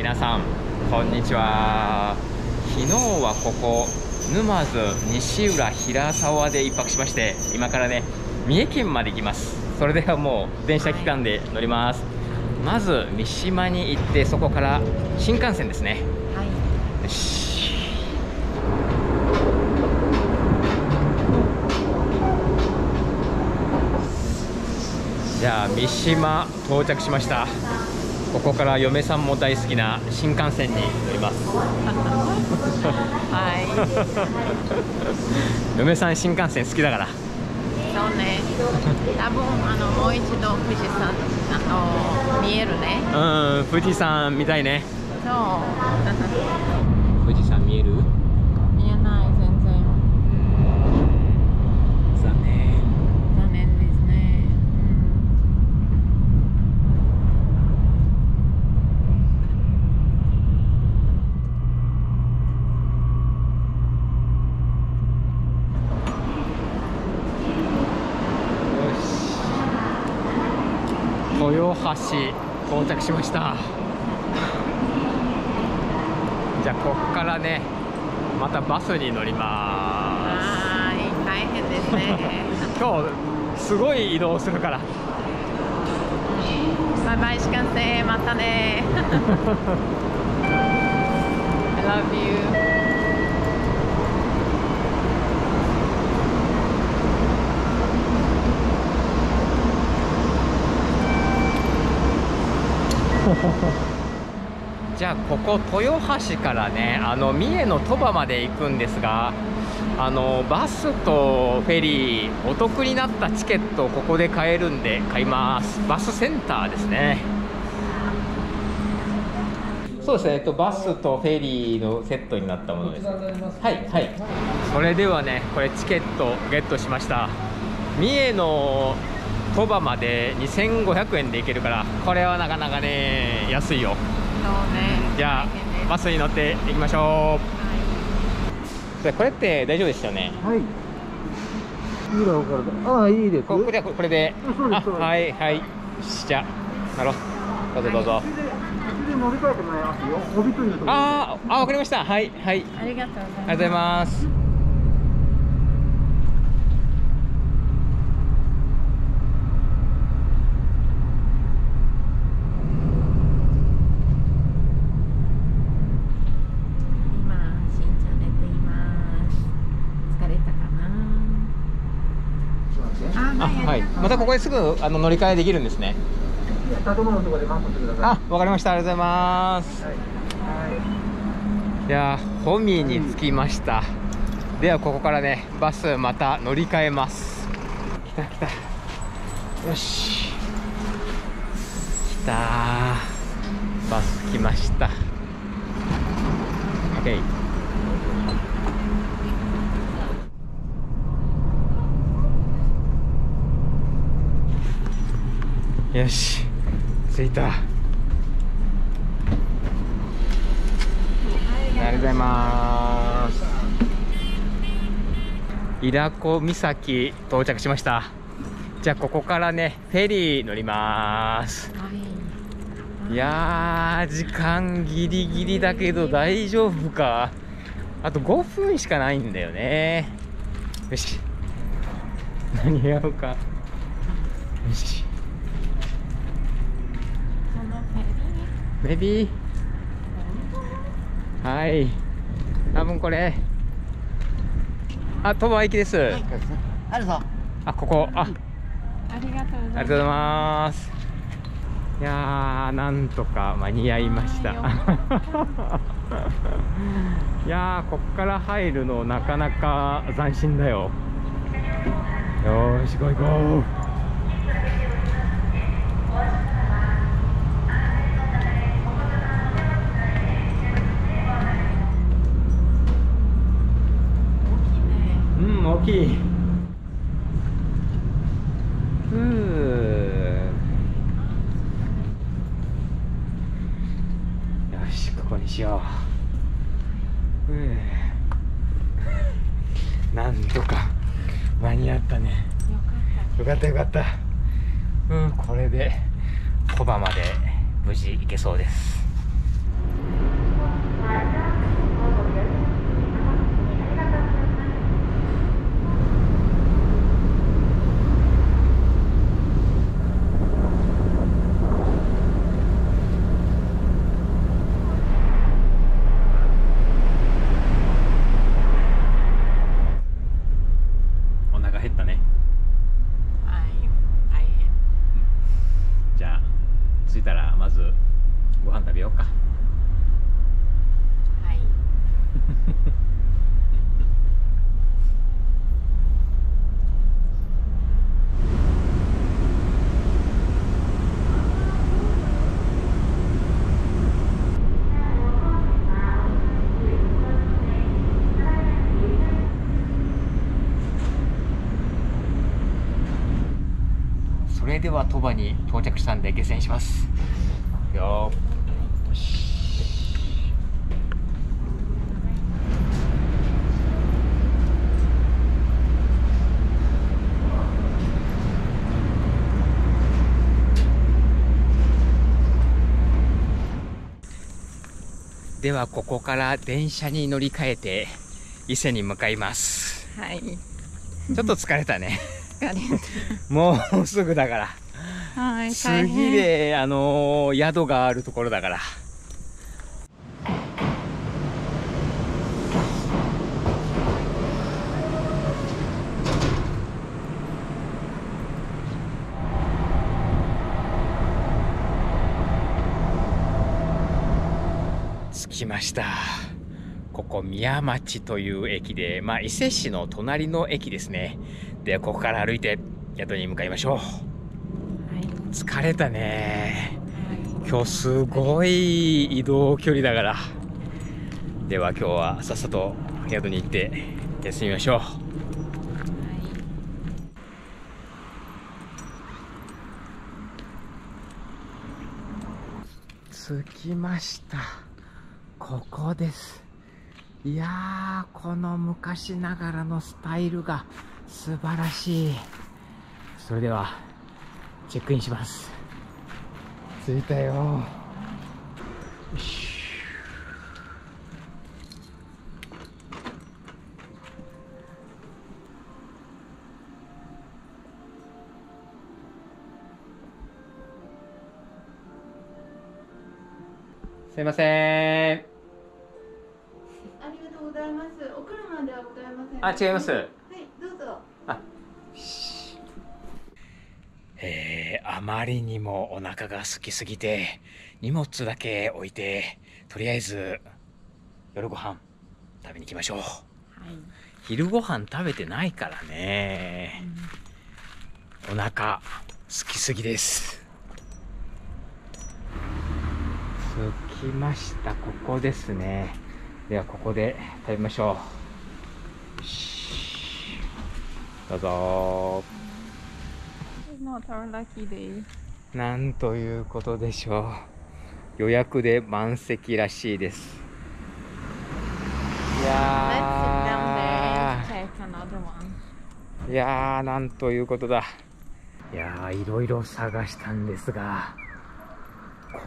皆さんこんにちは。昨日はここ沼津西浦平沢で一泊しまして今からね三重県まで行きます。それではもう電車機関で乗ります。まず三島に行ってそこから新幹線ですね。はい。よし。じゃあ三島到着しましたここから嫁さんも大好きな新幹線に乗りますはい。嫁さん新幹線好きだからそうね。多分あのもう一度富士山あの見えるね。うん富士山見たいねそう。富士山見える見えない全然。残念残念ですね。よし豊橋到着しましたじゃあこっからねまたバスに乗りまはーい大変ですね。す今日すごい移動するからバイバイ新幹線またね。I love you. ゃあここ豊橋からねあの三重の鳥羽まで行くんですがあのバスとフェリーお得になったチケットをここで買えるんで買います。バスセンターですね。そうですね、えっと、バスとフェリーのセットになったものです。はいはい。それではねこれチケットゲットしました。三重の鳥羽まで2500円で行けるからこれはなかなかね安いよね。じゃあバスに乗って行きましょはうでこれって大丈夫ですよね？はい。いいだろうから。ああ、いいです。ここれこれでああそうですそうですはいはいじゃあ乗ろうどうぞどうぞ、途中で、途中で乗り換えてもらいますよ。帯というところ。あーあわかりましたはいはいありがとうございます。ありがとうございます今しんちゃん寝ています疲れたかなああはいまたここですぐあの乗り換えできるんですね。建物のところで待っててください。あわかりました。ありがとうございます。はい。はい。やーホミに着きました、ではここからねバスまた乗り換えます。来た来た。よし。来たー。バス来ました。OK よし着いたありがとうございます。伊良湖岬到着しました。じゃあここからねフェリー乗ります。はいいやー時間ギリギリだけど大丈夫か。あと5分しかないんだよね。よし。何やろうか。よし。このフェリーベビー。はい。多分これ。あ、鳥羽行きです。あるぞ。あ、ここ。あ、ありがとうございますありがとうございます。いやー、なんとか間に合いました。いやー、こっから入るのなかなか斬新だよ。よーし、行こう行こう。大きい。よし、ここにしよう。うーなんとか間に合ったね。よかったよかった。うん、これで鳥羽まで無事行けそうです。うかはいそれでは鳥羽に到着したんで下船します。よー。しではここから電車に乗り換えて伊勢に向かいます。はい。ちょっと疲れたね。疲れ もうすぐだから。たはい大次変。であのー宿があるところだから。着きました。ここ宮町という駅でまあ伊勢市の隣の駅ですね。でここから歩いて宿に向かいましょう。はい疲れたね。今日すごい移動距離だから。では今日はさっさと宿に行って休みましょう。着きました。ここです。いやーこの昔ながらのスタイルが素晴らしい。それではチェックインします着いたよよしすいませんありがとうございます。お車ではございません。あ違いますはい、どうぞ。えー、あまりにもお腹が空きすぎて荷物だけ置いてとりあえず夜ご飯食べに行きましょう。はい。昼ご飯食べてないからね。お腹空きすぎです。着きました。ここですね。ではここで食べましょう。どうぞ not our lucky day なんということでしょう。予約で満席らしいです。い Let's やー、いやー、なんということだ。いやー、いろいろ探したんですが、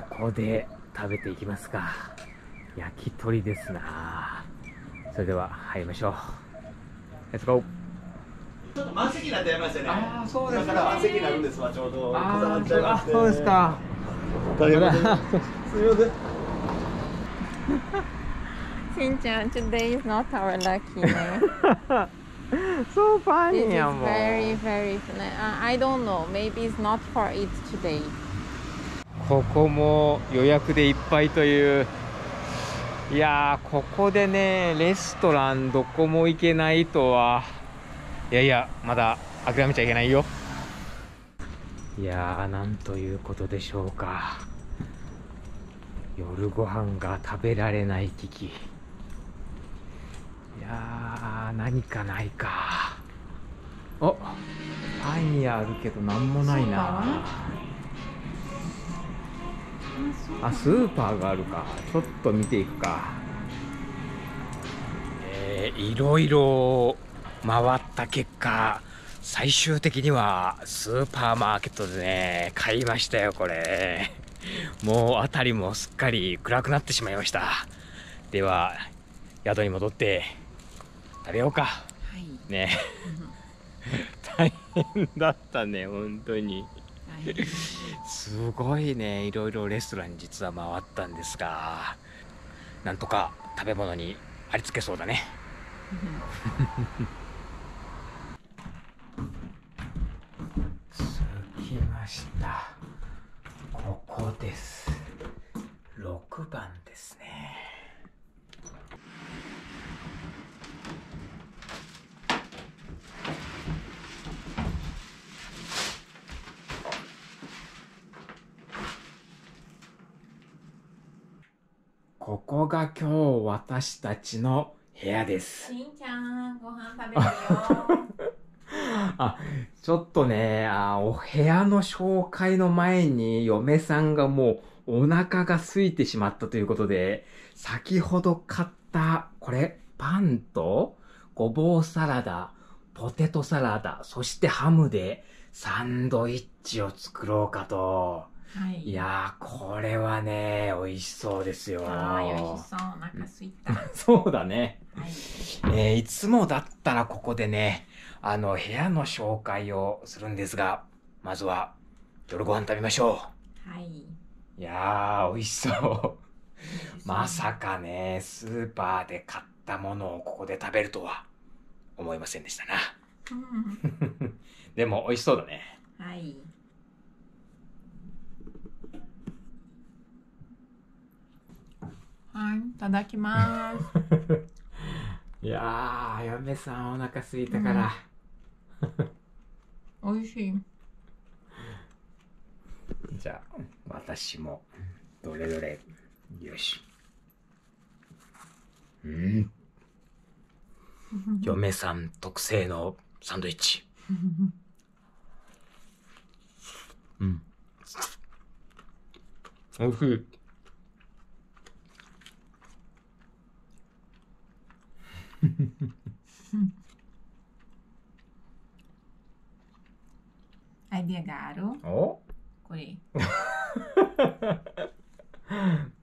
ここで食べていきますか。焼き鳥ですな。それでは入りましょう。レッツゴー。ちょっと満席になってやりましたね。あーそうですかだから満席になるんですわ、ちょうど。固まっちゃいましてそうです。か。大変です。すみません。しんちゃん today is not our lucky day そうファ This ニ is ーやもん。very very fun I I don't know maybe it's not for it today ここも予約でいっぱいといういやーここでねレストランどこも行けないとはいやいやまだ諦めちゃいけないよ。いやーなんということでしょうか。夜ご飯が食べられない危機。いやー何かないか。おパン屋あるけどなんもないな。あスーパーがあるか。ちょっと見ていくか。えー、いろいろ回った結果最終的にはスーパーマーケットでね買いましたよこれ。もう辺りもすっかり暗くなってしまいました。では宿に戻って食べようか。はい。ね。大変だったね本当に。はい。すごいねいろいろレストランに実は回ったんですがなんとか食べ物にありつけそうだね 着きましたここです6番ですね。ここが今日私たちの部屋です。しんちゃん、ご飯食べるよ。あ、ちょっとね、あお部屋の紹介の前に嫁さんがもうお腹が空いてしまったということで、先ほど買った、これ、パンとごぼうサラダ、ポテトサラダ、そしてハムでサンドイッチを作ろうかと。はい。いやー、これはね、美味しそうですよ。ああ、よしそう。お腹すいた。は そうだね。い。えーいつもだったらここでね、あの、部屋の紹介をするんですが、まずは、夜ご飯食べましょはい。う。いやー、美味しそう。まさかね、スーパーで買ったものをここで食べるとは思いませんでしたな。うん。でも、美味しそうだね。はい。はい、いただきます。いやー、嫁さんお腹すいたから。美味しい。じゃあ、私も、どれどれ、よし。うん。嫁さん特製のサンドイッチ。うん。おいしい。アイディアがあるお？これ。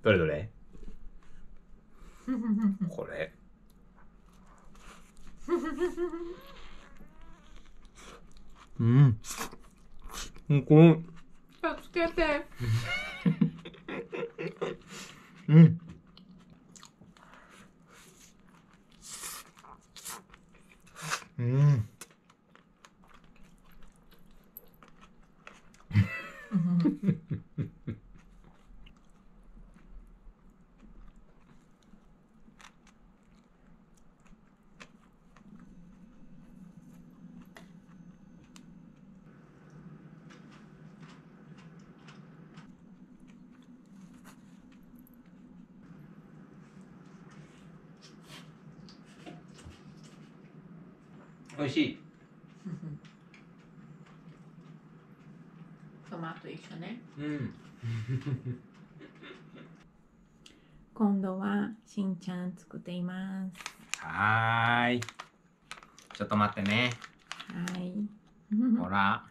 どれどれ？これ。うん。うん、この、助けて。うん。うん。美味しい。トマト一緒ね。うん。今度はしんちゃん作っています。はーい。ちょっと待ってね。はい。ほら。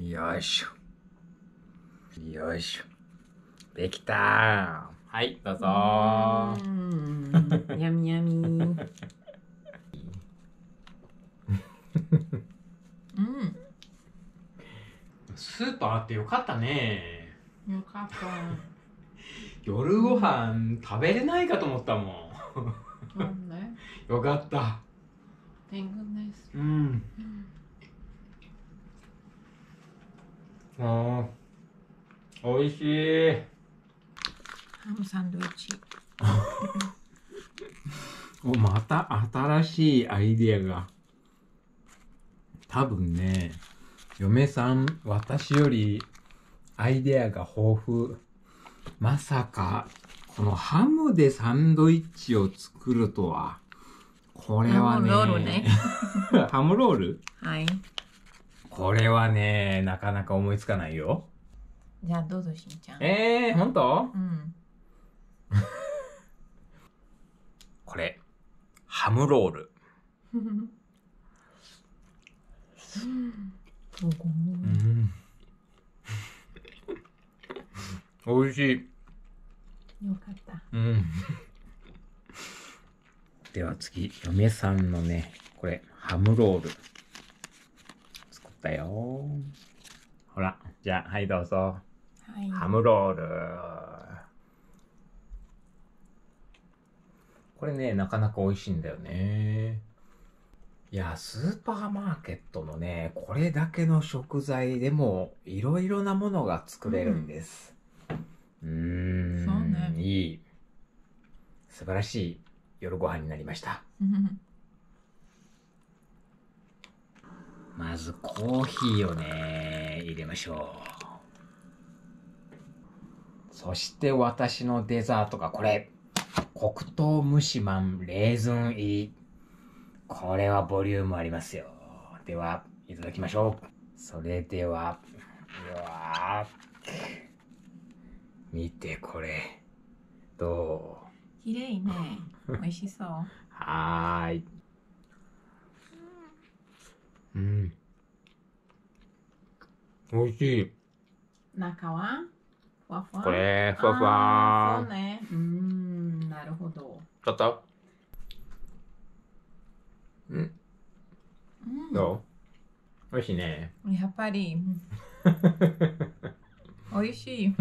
よいしょ。よいしょ。できたはい、どうぞうん。やみやみ。あってよかったね。よかった。夜ご飯食べれないかと思ったもなんで？ん。よかった。天狗です。うん。あー、美味しい。ハムサンドイッチ。おまた新しいアイディアが多分ね嫁さん私よりアイディアが豊富。まさかこのハムでサンドイッチを作るとは。これはね。ハムロールね。ハムロール？はい。これはねなかなか思いつかないよ。じゃあどうぞしんちゃん。えー、ほんとうん。これハムロール うん美味しいよかった。うん。では次、嫁さんのね、これ、ハムロール。作ったよ。ほら、じゃあ、はい、どうぞ。はい。ハムロール。これね、なかなか美味しいんだよね。いや、スーパーマーケットのね、これだけの食材でも、いろいろなものが作れるんです。うーん。そいい、素晴らしい夜ご飯になりました。まずコーヒーをね、入れましょう。そして私のデザートがこれ。黒糖蒸しまんレーズン入り。これはボリュームありますよ。では、いただきましょう。それでは、うわー見てこれ。どう？綺麗ね。美味しそう。はーい。うん。美味しい。中は？ふわふわ？これ、ふわふあわーそうね。うーん、なるほど。ちょっと。うん、うんどう？美味しいね。やっぱり、美味しい。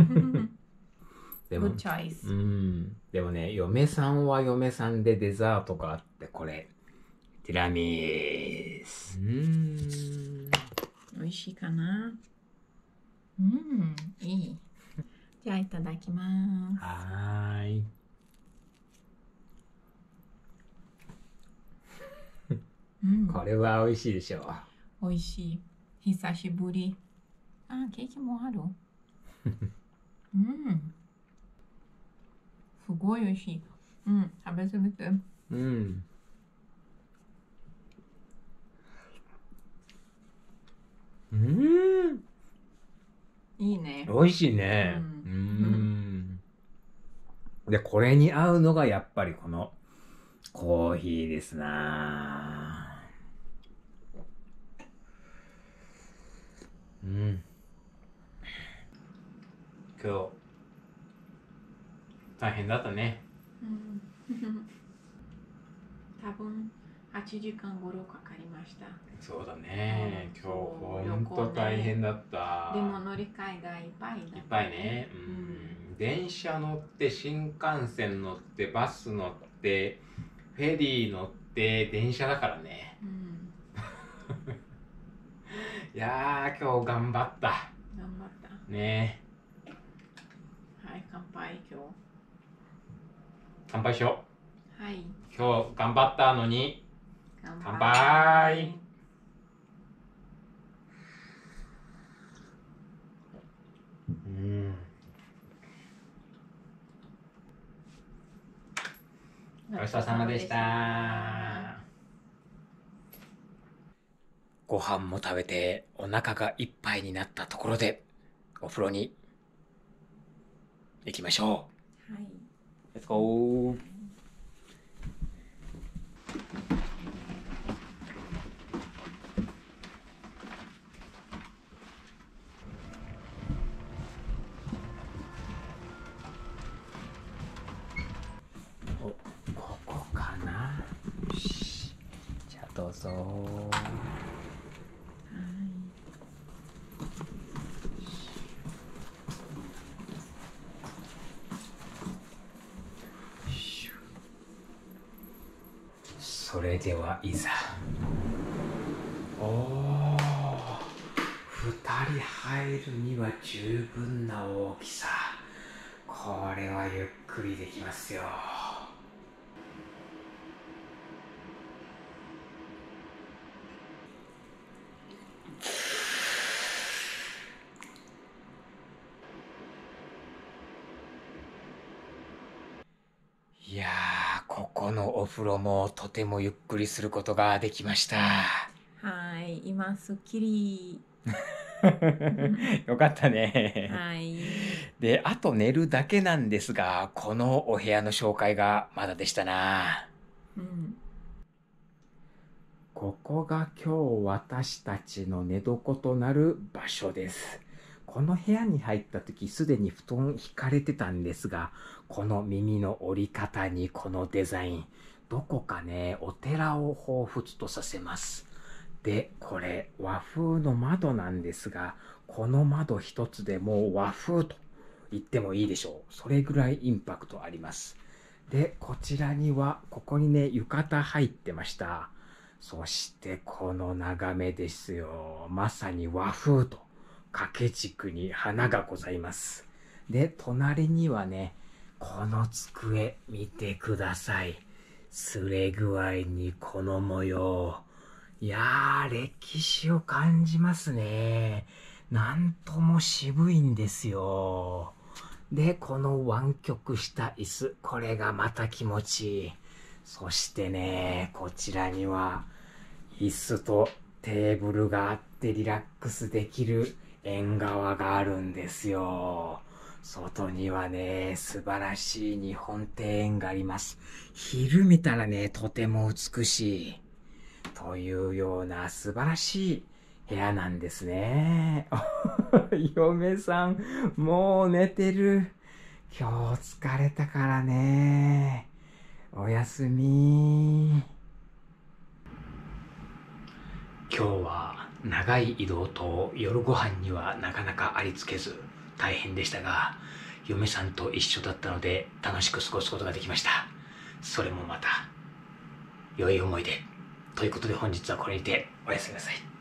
でも Good、choice う。ん。でもね、嫁さんは嫁さんでデザートがあって、これ、ティラミス。うん。美味しいかな？うん、いい。じゃあいただきます。はーい。うん、これは美味しいでしょう。美味しい。久しぶり。あ、ケーキもある？うん。すごい美味しい。うん、食べてみて。うん。うん。いいね。美味しいね。ううんん。で、これに合うのがやっぱりこのコーヒーですなうん。今日、大変だったね。うん多分8時間ごろかかりました。そうだね。うん今日、そうほんと大変だった。でも乗り換えがいっぱいだった、いっぱいね、うん、電車乗って新幹線乗ってバス乗ってフェリー乗って電車だからねうん。いやー今日頑張った。頑張った。ね。はい、乾杯今乾杯しよ日。はい。う今日頑張ったのに。乾乾杯。うん。ごちそうさまでしたご飯も食べてお腹がいっぱいになったところでお風呂に行きましょはい。う Let's go! おここかなよしじゃあどうぞてはいざ。おお2人入るには十分な大きさ。これはゆっくりできますよいやーここのお風呂もとてもゆっくりすることができましたはい、今すっきり。よかったねはい。であと寝るだけなんですがこのお部屋の紹介がまだでしたなうん。ここが今日私たちの寝床となる場所です。この部屋に入った時すでに布団引かれてたんですが、この耳の折り方にこのデザイン、どこかね、お寺を彷彿とさせます。で、これ和風の窓なんですが、この窓一つでもう和風と言ってもいいでしょう。それぐらいインパクトあります。で、こちらには、ここにね、浴衣入ってました。そしてこの眺めですよ。まさに和風と掛け軸に花がございます。で、隣にはね、この机見てください。すれ具合にこの模様。いやー、歴史を感じますね。なんとも渋いんですよ。で、この湾曲した椅子。これがまた気持ちいい。そしてね、こちらには、椅子とテーブルがあってリラックスできる縁側があるんですよ。外にはね、素晴らしい日本庭園があります。昼見たらね、とても美しい。というような素晴らしい部屋なんですね。嫁さん、もう寝てる。今日疲れたからね。おやすみ。今日は長い移動と夜ご飯にはなかなかありつけず大変でしたが、嫁さんと一緒だったので楽しく過ごすことができました。それもまた良い思い出。ということで本日はこれにておやすみなさい。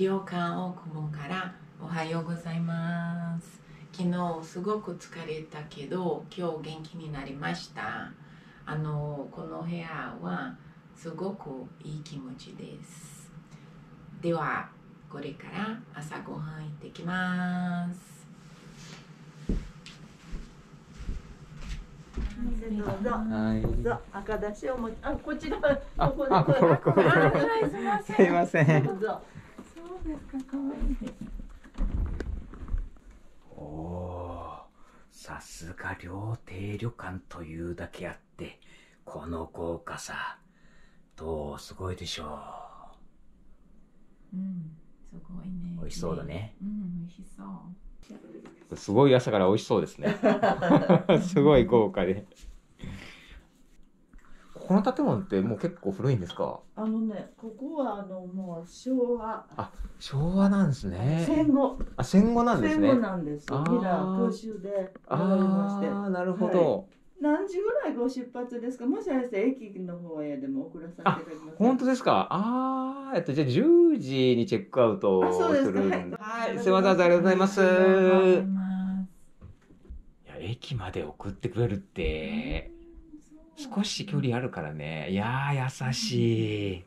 旅館オークボンからおはようございます。昨日すごく疲れたけど今日元気になりました。あのこの部屋はすごくいい気持ちです。ではこれから朝ごはん行ってきます。どうぞ。はい。どうぞ赤だしをもあこちら。あここここここあはいすみませんすいません。どうぞそうですか可愛いですねおおさすが料亭旅館というだけあってこの豪華さどうすごいでしょう。んすごいね。う美味しそうだね。うん美味しそう。すごい朝から美味しそうですね。すごい豪華でこの建物ってもう結構古いんですか？あのねここはあのもう昭和。昭和なんですね。戦後。あ戦後なんですね。戦後なんです。ミラー空襲でああなるほど、何時ぐらいご出発ですか？もしあれです駅の方へでも送らさせていただきます。本当ですか？ああえっとじゃあ10時にチェックアウトあそうです。るんはい。はい。すいませんありがとうございます。ありがとうございます。いや駅まで送ってくれるって少し距離あるからね。いやー優しい。い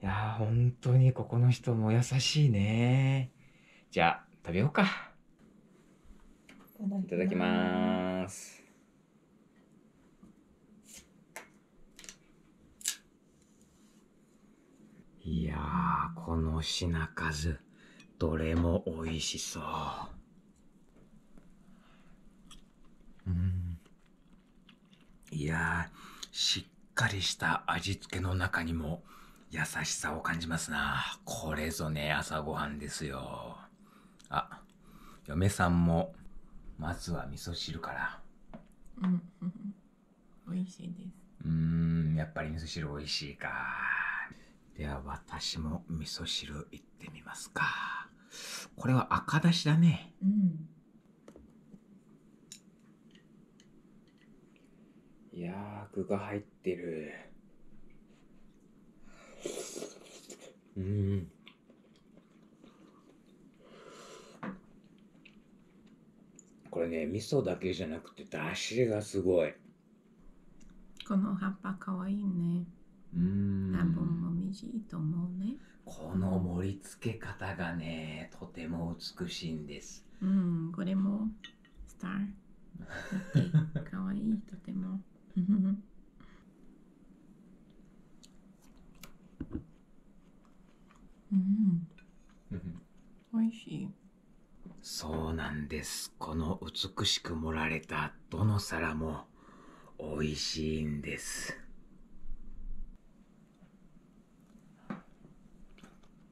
やー本当にここの人も優しいね。じゃあ食べようか。いただきます。いやーこの品数どれも美味しそう。うんいやーしっかりした味付けの中にも優しさを感じますな。これぞね朝ごはんですよ。あ嫁さんもまずは味噌汁から。うんうん美味しいです。うーんやっぱり味噌汁美味しいか。では私も味噌汁いってみますか。これは赤だしだね。うんいやー具が入ってる。うん。これね味噌だけじゃなくてだしがすごい。この葉っぱかわいいね。うーん。多分もみじいと思うね。この盛り付け方がねとても美しいんです。うんこれもスター。かわいいとてもうん。美味しいそうなん。ですこの美しく盛られたどの皿も美味しいん。です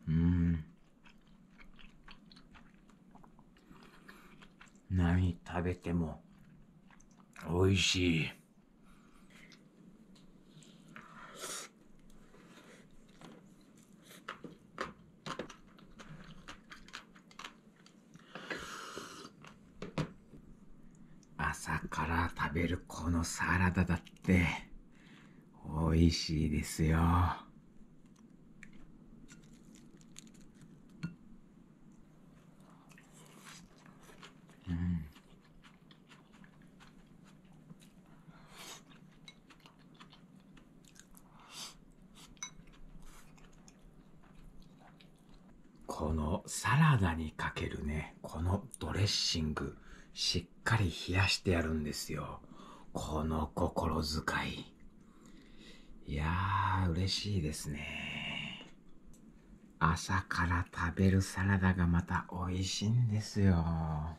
うん。何食べても美味しい。朝から食べるこのサラダだって美味しいですよ。うんこのサラダにかけるね、このドレッシング、しっかり冷やしてやるんですよ。この心遣い。いやー、嬉しいですね。朝から食べるサラダがまた美味しいんですよ。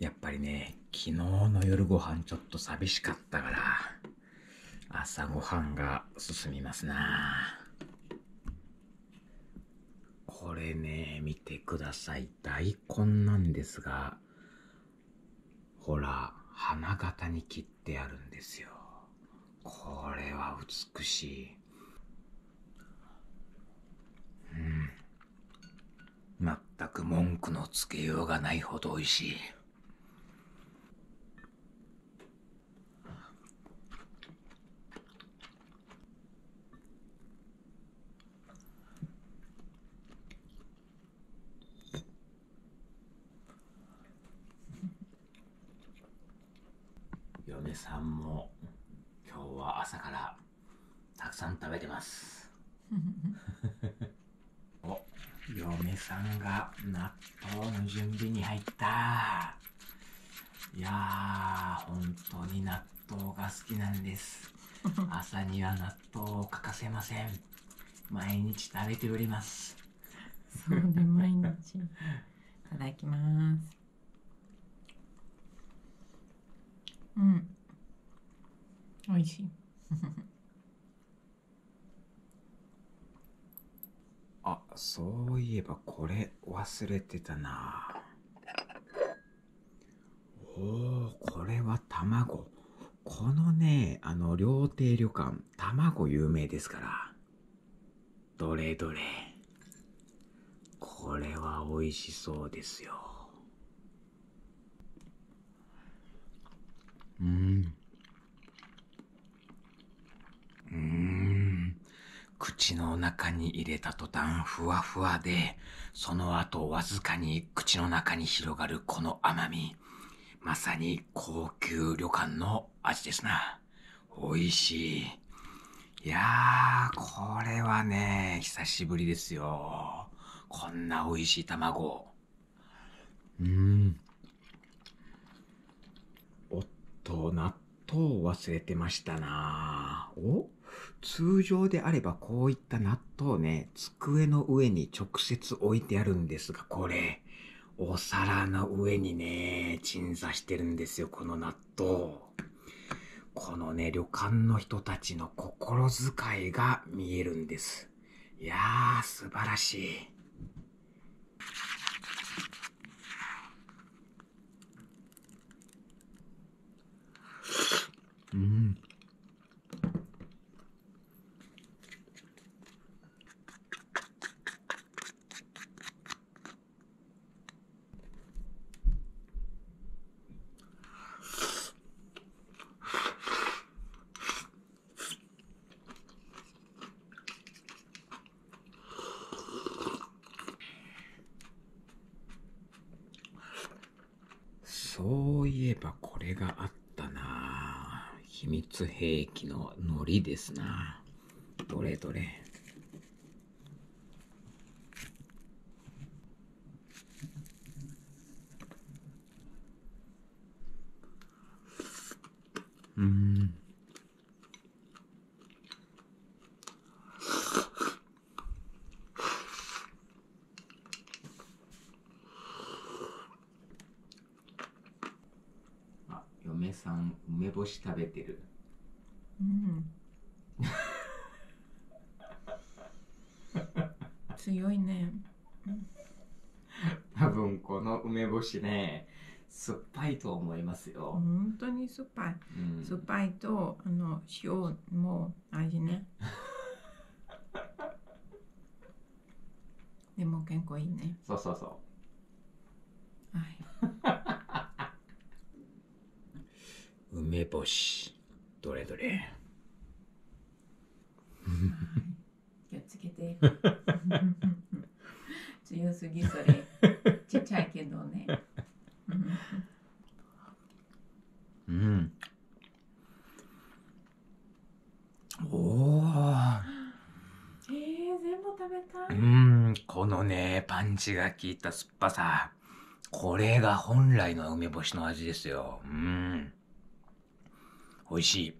やっぱりね、昨日の夜ご飯ちょっと寂しかったから、朝ごはんが進みますな。これね、見てください。大根なんですが、ほら、花形に切ってあるんですよ。これは美しい。うん。全く文句のつけようがないほど美味しい。嫁さんも今日は朝からたくさん食べてます。お嫁さんが納豆の準備に入った。いやー本当に納豆が好きなんです。朝には納豆を欠かせません。毎日食べております。そうね毎日。いただきます。うん美味しい。あそういえばこれ忘れてたな。おおこれは卵。このねあの料亭旅館卵有名ですから。どれどれ。これは美味しそうですよ。うん。うーん口の中に入れた途端ふわふわで、その後わずかに口の中に広がるこの甘み。まさに高級旅館の味ですな。美味しい。いやー、これはね、久しぶりですよ。こんな美味しい卵。うーん。おっと、納豆忘れてましたなお？通常であればこういった納豆ね、机の上に直接置いてあるんですが、これ、お皿の上にね、鎮座してるんですよ、この納豆。このね、旅館の人たちの心遣いが見えるんです。いやー、素晴らしい。うん。そういえばこれがあったな。秘密兵器のノリですな。どれどれうーんさん梅干し食べてる。うん。強いね。多分この梅干しね酸っぱいと思いますよ、本当に酸っぱい。うん。酸っぱいとあの塩も味ね。でも健康いいね。そうそうそはい梅干し。どれどれ。気をつけて 強すぎそれちっちゃいけどねうん。おお。えー、全部食べたういん、このね、パンチが効いた酸っぱさ。これが本来の梅干しの味ですよ。うん。美味しい。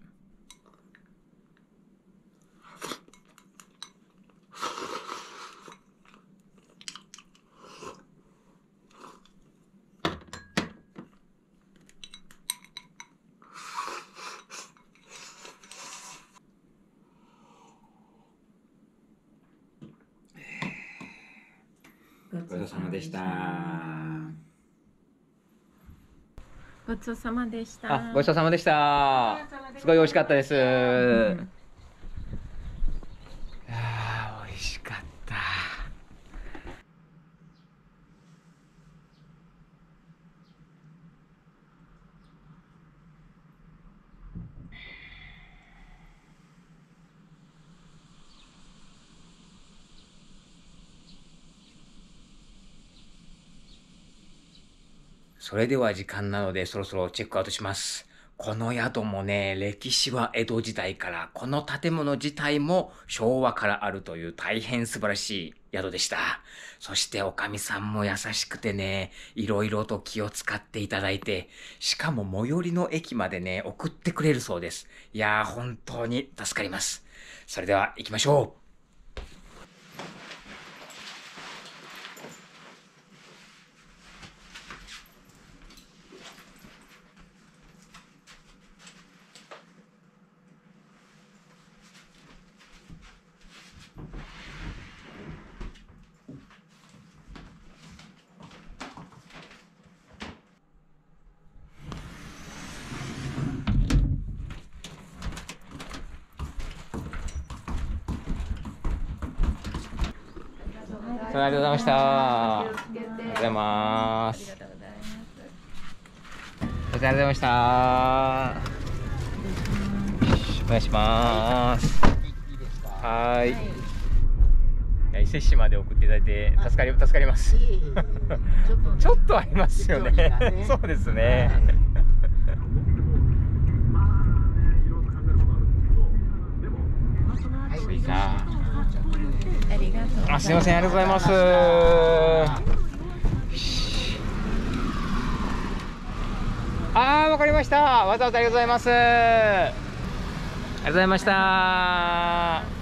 ごごちそうさまでしたごちそうさまでした。あごちそうさまでした。すごい美味しかったです。うんあー美味しかった。それでは時間なのでそろそろチェックアウトします。この宿もね、歴史は江戸時代から、この建物自体も昭和からあるという大変素晴らしい宿でした。そしておかみさんも優しくてね、いろいろと気を使っていただいて、しかも最寄りの駅までね、送ってくれるそうです。いやー、本当に助かります。それでは行きましょう。ありがとうございました。ありがとうございますお疲れ様でした。お願いします。はーい。いや伊勢市まで送っていただいて助かり助かります。ちょっとありますよね。そうですねさあありがとうあすいませんありがとうございます。あーわかりました。わざわざありがとうございます。ありがとうございました。